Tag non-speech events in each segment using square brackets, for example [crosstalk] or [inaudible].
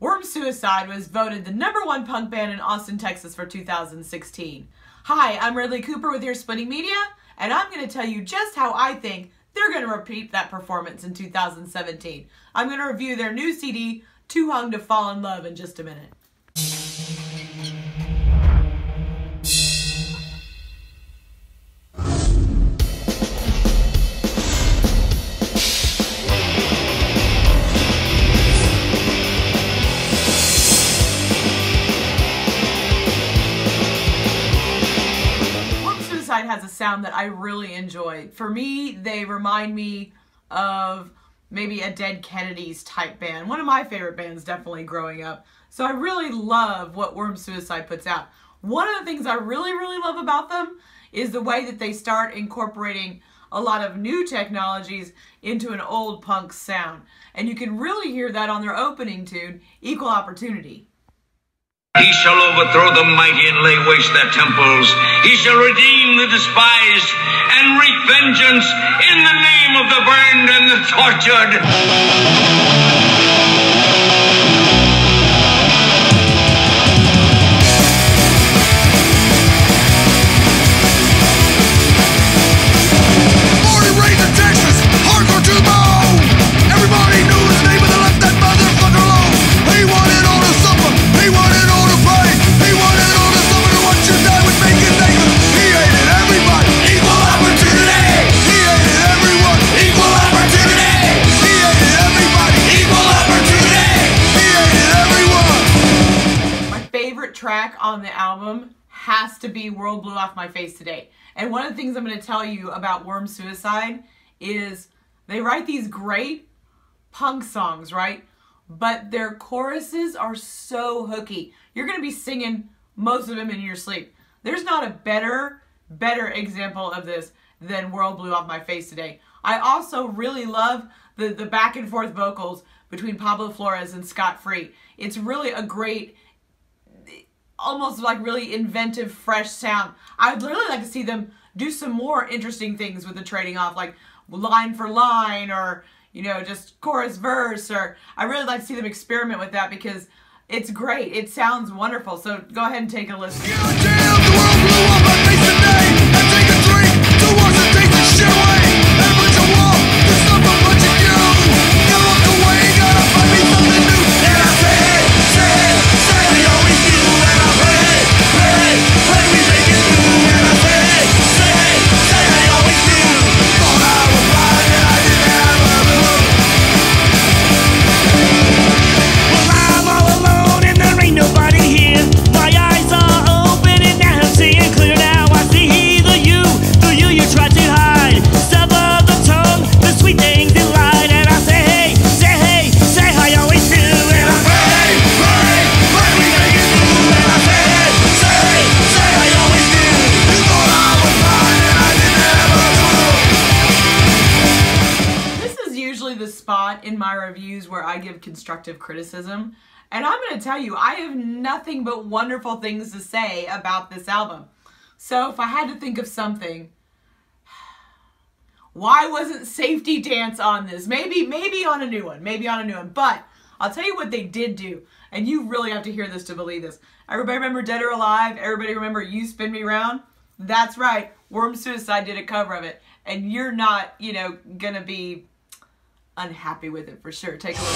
Worm Suicide was voted the number one punk band in Austin, Texas for 2016. Hi, I'm Red Leigh Cooper with Ear Splitting Media, and I'm going to tell you just how I think they're going to repeat that performance in 2017. I'm going to review their new CD, Too Hung to Fall in Love, in just a minute. Sound that I really enjoy. For me, they remind me of maybe a Dead Kennedys type band. One of my favorite bands definitely growing up. So I really love what Worm Suicide puts out. One of the things I really, really love about them is the way that they start incorporating a lot of new technologies into an old punk sound. And you can really hear that on their opening tune, Equal Opportunity. He shall overthrow the mighty and lay waste their temples. He shall redeem the despised and wreak vengeance in the name of the burned and the tortured. Track on the album has to be World Blew Off My Face Today. And one of the things I'm going to tell you about Worm Suicide is they write these great punk songs, right? But their choruses are so hooky. You're going to be singing most of them in your sleep. There's not a better, better example of this than World Blew Off My Face Today. I also really love the, the back and forth vocals between Pablo Flores and Scott Free. It's really a great almost like really inventive, fresh sound. I would really like to see them do some more interesting things with the trading off, like line for line or, you know, just chorus verse or I really like to see them experiment with that because it's great. It sounds wonderful. So go ahead and take a listen. In my reviews where I give constructive criticism. And I'm going to tell you, I have nothing but wonderful things to say about this album. So if I had to think of something, [sighs] why wasn't Safety Dance on this? Maybe, maybe on a new one. Maybe on a new one. But I'll tell you what they did do. And you really have to hear this to believe this. Everybody remember Dead or Alive? Everybody remember You Spin Me Round? That's right. Worm Suicide did a cover of it. And you're not, you know, to be unhappy with it for sure. Take a look.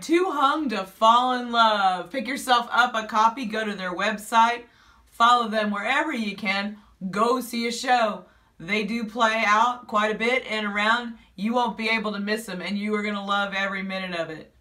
Too Hung to Fall in Love. Pick yourself up a copy, go to their website, follow them wherever you can, go see a show. They do play out quite a bit and around. You won't be able to miss them, and you are going to love every minute of it.